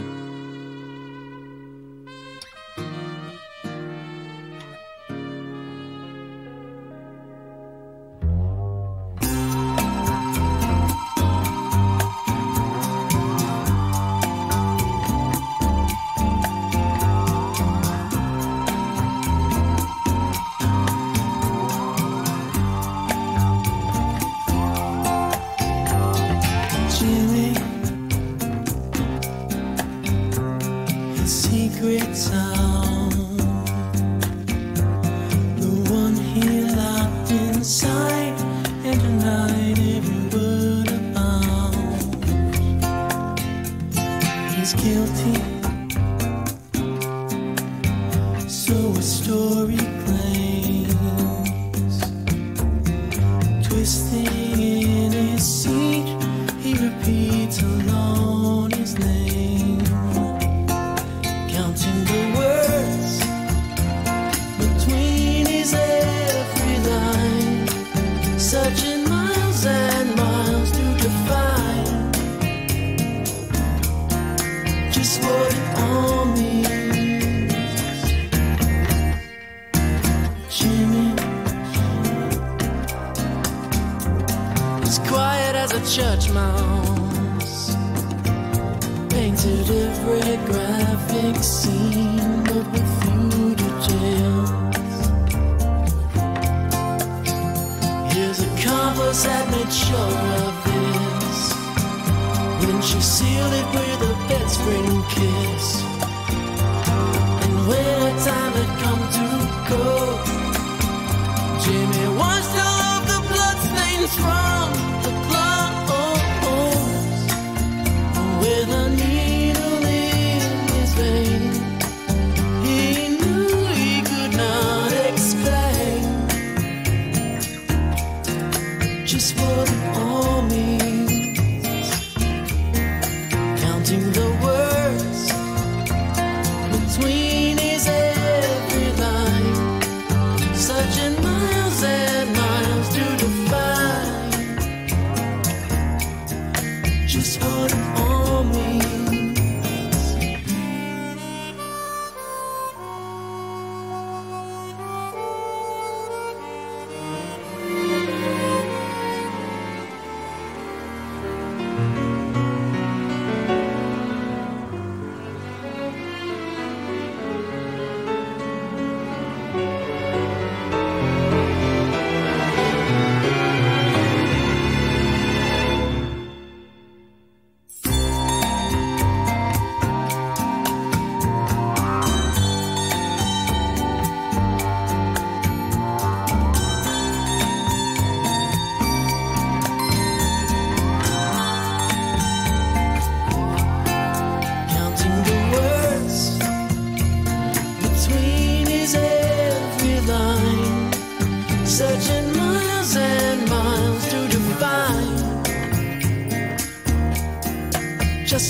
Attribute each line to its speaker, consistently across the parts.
Speaker 1: う secret sound, the one he locked inside and denied every word about. He's guilty, church mouse. Painted every graphic scene, but with few details. Here's a compass that made sure of this. When she sealed it with a bed spring kiss. Just what it all means. Counting the words between his every line searching miles and miles to define just what it all means.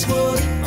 Speaker 1: What